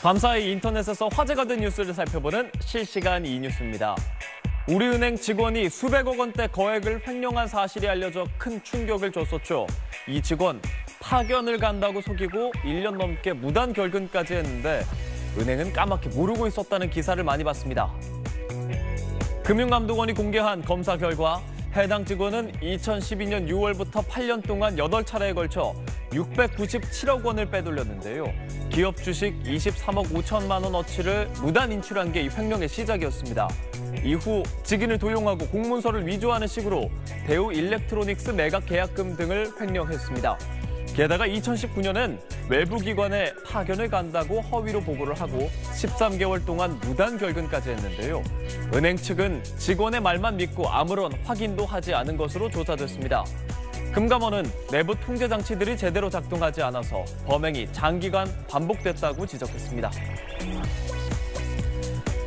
밤사이 인터넷에서 화제가 된 뉴스를 살펴보는 실시간 이뉴스입니다. 우리은행 직원이 수백억 원대 거액을 횡령한 사실이 알려져 큰 충격을 줬었죠. 이 직원 파견을 간다고 속이고 1년 넘게 무단 결근까지 했는데 은행은 까맣게 모르고 있었다는 기사를 많이 봤습니다. 금융감독원이 공개한 검사 결과 해당 직원은 2012년 6월부터 8년 동안 8차례에 걸쳐 697억 원을 빼돌렸는데요. 기업 주식 23억 5천만 원어치를 무단 인출한 게 이 횡령의 시작이었습니다. 이후 직인을 도용하고 공문서를 위조하는 식으로 대우 일렉트로닉스 매각 계약금 등을 횡령했습니다. 게다가 2019년엔 외부 기관에 파견을 간다고 허위로 보고를 하고 13개월 동안 무단 결근까지 했는데요. 은행 측은 직원의 말만 믿고 아무런 확인도 하지 않은 것으로 조사됐습니다. 금감원은 내부 통제 장치들이 제대로 작동하지 않아서 범행이 장기간 반복됐다고 지적했습니다.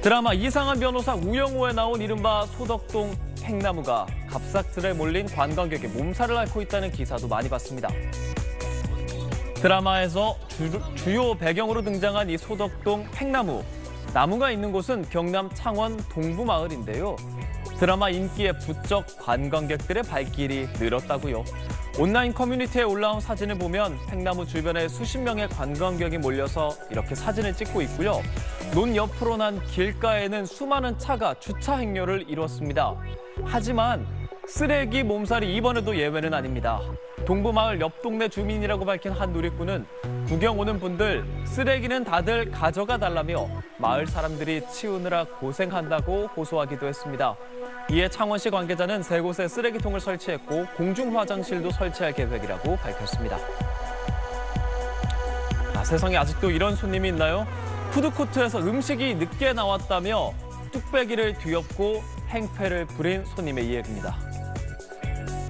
드라마 이상한 변호사 우영우에 나온 이른바 소덕동 팽나무가 갑작스레 몰린 관광객의 몸살을 앓고 있다는 기사도 많이 봤습니다. 드라마에서 주, 요 배경으로 등장한 이 소덕동 팽나무. 나무가 있는 곳은 경남 창원 동부마을인데요. 드라마 인기에 부쩍 관광객들의 발길이 늘었다고요. 온라인 커뮤니티에 올라온 사진을 보면 팽나무 주변에 수십 명의 관광객이 몰려서 이렇게 사진을 찍고 있고요. 논 옆으로 난 길가에는 수많은 차가 주차 행렬을 이뤘습니다. 하지만 쓰레기 몸살이 이번에도 예외는 아닙니다. 동부마을 옆 동네 주민이라고 밝힌 한 누리꾼은 구경 오는 분들 쓰레기는 다들 가져가 달라며 마을 사람들이 치우느라 고생한다고 호소하기도 했습니다. 이에 창원시 관계자는 세 곳에 쓰레기통을 설치했고 공중 화장실도 설치할 계획이라고 밝혔습니다. 아, 세상에 아직도 이런 손님이 있나요? 푸드코트에서 음식이 늦게 나왔다며 뚝배기를 뒤엎고 행패를 부린 손님의 이야기입니다.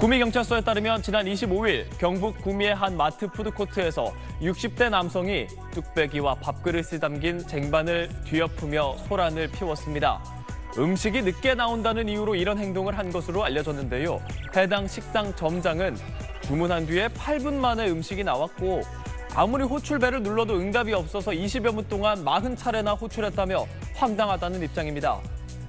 구미경찰서에 따르면 지난 25일 경북 구미의 한 마트 푸드코트에서 60대 남성이 뚝배기와 밥그릇이 담긴 쟁반을 뒤엎으며 소란을 피웠습니다. 음식이 늦게 나온다는 이유로 이런 행동을 한 것으로 알려졌는데요. 해당 식당 점장은 주문한 뒤에 8분 만에 음식이 나왔고 아무리 호출벨을 눌러도 응답이 없어서 20여 분 동안 40차례나 호출했다며 황당하다는 입장입니다.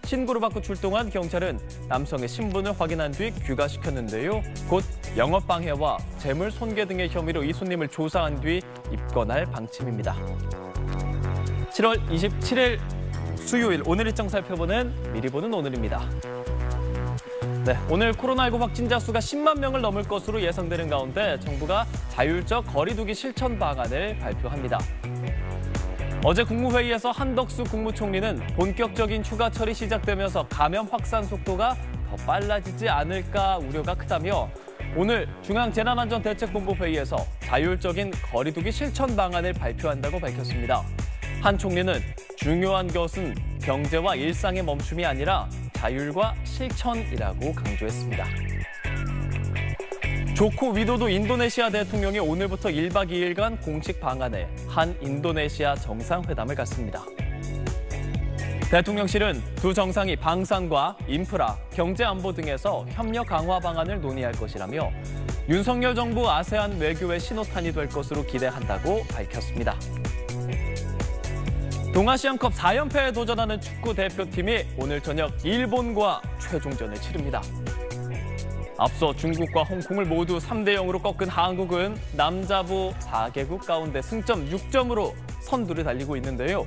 신고를 받고 출동한 경찰은 남성의 신분을 확인한 뒤 귀가시켰는데요. 곧 영업방해와 재물 손괴 등의 혐의로 이 손님을 조사한 뒤 입건할 방침입니다. 7월 27일 수요일 오늘 일정 살펴보는 미리 보는 오늘입니다. 네, 오늘 코로나19 확진자 수가 10만 명을 넘을 것으로 예상되는 가운데 정부가 자율적 거리두기 실천 방안을 발표합니다. 어제 국무회의에서 한덕수 국무총리는 본격적인 휴가 철이 시작되면서 감염 확산 속도가 더 빨라지지 않을까 우려가 크다며 오늘 중앙재난안전대책본부 회의에서 자율적인 거리두기 실천 방안을 발표한다고 밝혔습니다. 한 총리는 중요한 것은 경제와 일상의 멈춤이 아니라 자율과 실천이라고 강조했습니다. 조코 위도도 인도네시아 대통령이 오늘부터 1박 2일간 공식 방한해 한 인도네시아 정상회담을 갖습니다. 대통령실은 두 정상이 방산과 인프라, 경제 안보 등에서 협력 강화 방안을 논의할 것이라며 윤석열 정부 아세안 외교의 신호탄이 될 것으로 기대한다고 밝혔습니다. 동아시안컵 4연패에 도전하는 축구 대표팀이 오늘 저녁 일본과 최종전을 치릅니다. 앞서 중국과 홍콩을 모두 3대 0으로 꺾은 한국은 남자부 4개국 가운데 승점 6점으로 선두를 달리고 있는데요.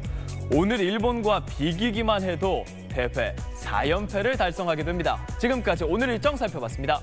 오늘 일본과 비기기만 해도 대회 4연패를 달성하게 됩니다. 지금까지 오늘 일정 살펴봤습니다.